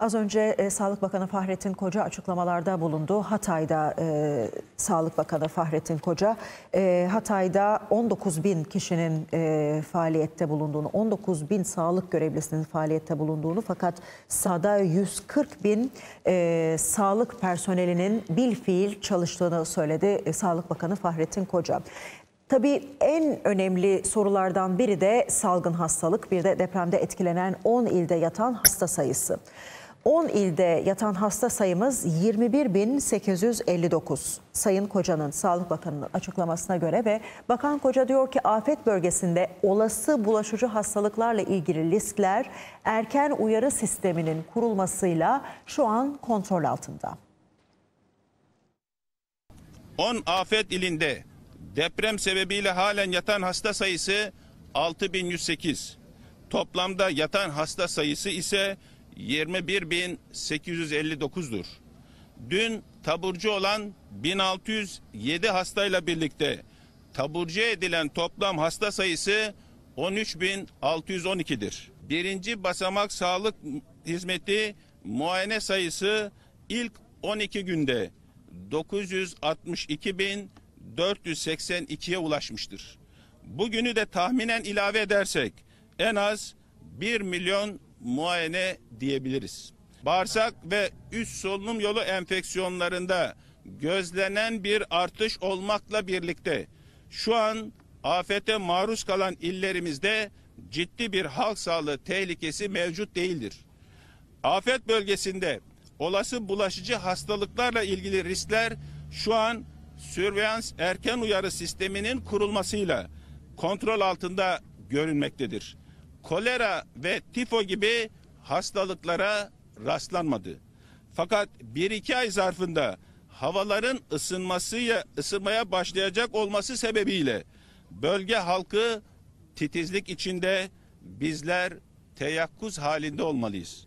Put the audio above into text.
Az önce e, Sağlık Bakanı Fahrettin Koca açıklamalarda bulundu. Hatay'da e, Sağlık Bakanı Fahrettin Koca e, Hatay'da 19 bin kişinin e, faaliyette bulunduğunu, 19 bin sağlık görevlisinin faaliyette bulunduğunu fakat sahada 140 bin e, sağlık personelinin bil fiil çalıştığını söyledi e, Sağlık Bakanı Fahrettin Koca. Tabii en önemli sorulardan biri de salgın hastalık, bir de depremde etkilenen 10 ilde yatan hasta sayısı. 10 ilde yatan hasta sayımız 21.859. Sayın Koca'nın, Sağlık Bakanı'nın açıklamasına göre ve Bakan Koca diyor ki afet bölgesinde olası bulaşıcı hastalıklarla ilgili riskler erken uyarı sisteminin kurulmasıyla şu an kontrol altında. 10 afet ilinde deprem sebebiyle halen yatan hasta sayısı 6108. Toplamda yatan hasta sayısı ise 21859'dur. Dün taburcu olan 1607 hastayla birlikte taburcu edilen toplam hasta sayısı 13612'dir. Birinci basamak sağlık hizmeti muayene sayısı ilk 12 günde 962.482'ye ulaşmıştır. Bugünü de tahminen ilave edersek en az 1 milyon muayene diyebiliriz. Bağırsak ve üst solunum yolu enfeksiyonlarında gözlenen bir artış olmakla birlikte şu an afete maruz kalan illerimizde ciddi bir halk sağlığı tehlikesi mevcut değildir. Afet bölgesinde olası bulaşıcı hastalıklarla ilgili riskler şu an sürveyans erken uyarı sisteminin kurulmasıyla kontrol altında görünmektedir. Kolera ve tifo gibi hastalıklara rastlanmadı. Fakat 1-2 ay zarfında havaların ısınmasıyla ısınmaya başlayacak olması sebebiyle bölge halkı titizlik içinde bizler teyakkuz halinde olmalıyız.